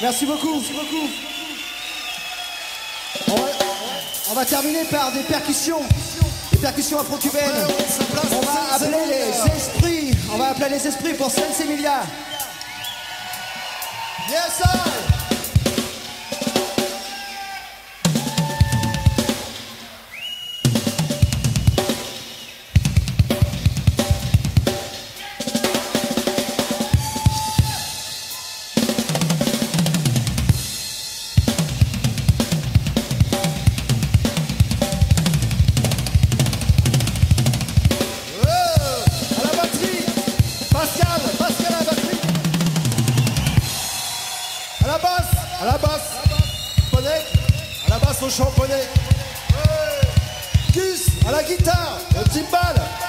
Merci. Beaucoup. Merci beaucoup. On va, on va terminer par des percussions. Des percussions afro-cubaines. On va appeler les esprits. On va appeler les esprits pour Sensemilia. Yes, sir. À la basse, poney, à la basse au chant poney. Gus à la guitare, au timbal.